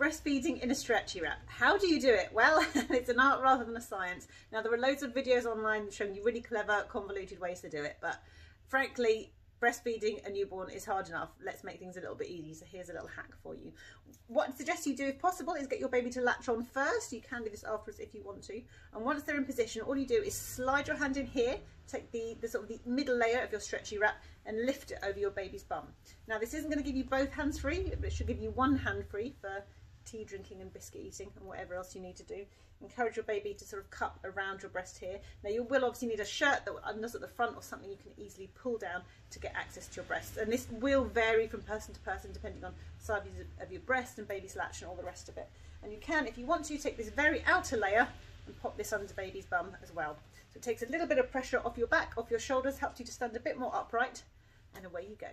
breastfeeding in a stretchy wrap. How do you do it? Well, it's an art rather than a science. Now, there are loads of videos online showing you really clever, convoluted ways to do it, but frankly, breastfeeding a newborn is hard enough. Let's make things a little bit easy. So here's a little hack for you. What I suggest you do if possible is get your baby to latch on first. You can do this afterwards if you want to. And once they're in position, all you do is slide your hand in here, take the, the sort of the middle layer of your stretchy wrap and lift it over your baby's bum. Now this isn't going to give you both hands free, but it should give you one hand free for tea drinking and biscuit eating and whatever else you need to do. Encourage your baby to sort of cup around your breast here. Now you will obviously need a shirt that undoes at the front or something you can easily pull down to get access to your breasts. And this will vary from person to person depending on size of your breast and baby's latch and all the rest of it. And you can, if you want to, take this very outer layer and pop this under baby's bum as well. So it takes a little bit of pressure off your back, off your shoulders, helps you to stand a bit more upright and away you go.